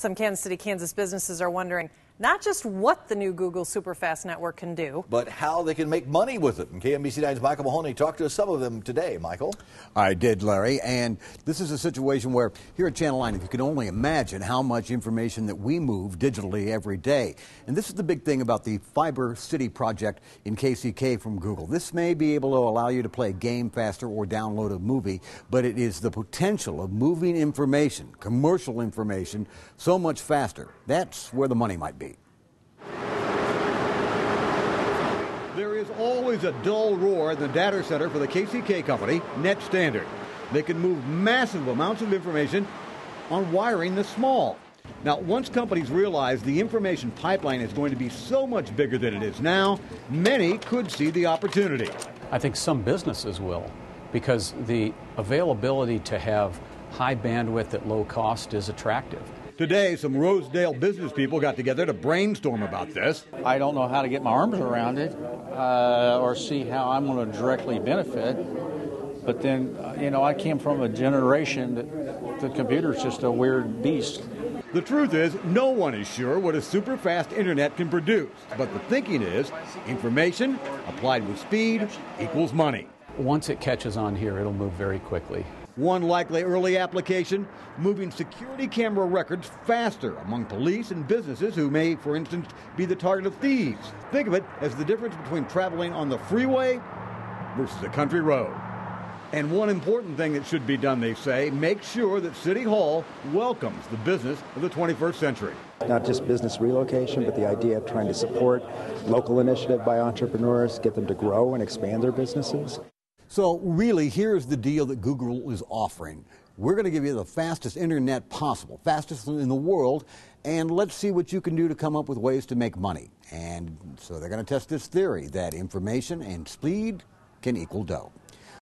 Some Kansas City, Kansas businesses are wondering not just what the new Google Superfast network can do, but how they can make money with it. And KMBC 9's Michael Mahoney talked to some of them today. Michael? I did, Larry. And this is a situation where here at Channel 9, if you can only imagine how much information that we move digitally every day. And this is the big thing about the Fiber City project in KCK from Google. This may be able to allow you to play a game faster or download a movie, but it is the potential of moving information, commercial information, so much faster. That's where the money might be. There is always a dull roar in the data center for the KCK company, Net Standard. They can move massive amounts of information on wiring this small. Now, once companies realize the information pipeline is going to be so much bigger than it is now, many could see the opportunity. I think some businesses will, because the availability to have high bandwidth at low cost is attractive. Today, some Rosedale business people got together to brainstorm about this. I don't know how to get my arms around it uh, or see how I'm going to directly benefit. But then, uh, you know, I came from a generation that the computer's just a weird beast. The truth is, no one is sure what a super fast internet can produce. But the thinking is information applied with speed equals money. Once it catches on here, it'll move very quickly. One likely early application moving security camera records faster among police and businesses who may, for instance, be the target of thieves. Think of it as the difference between traveling on the freeway versus a country road. And one important thing that should be done, they say, make sure that City Hall welcomes the business of the 21st century. Not just business relocation, but the idea of trying to support local initiative by entrepreneurs, get them to grow and expand their businesses. So, really, here's the deal that Google is offering. We're going to give you the fastest internet possible, fastest in the world, and let's see what you can do to come up with ways to make money. And so they're going to test this theory that information and speed can equal dough.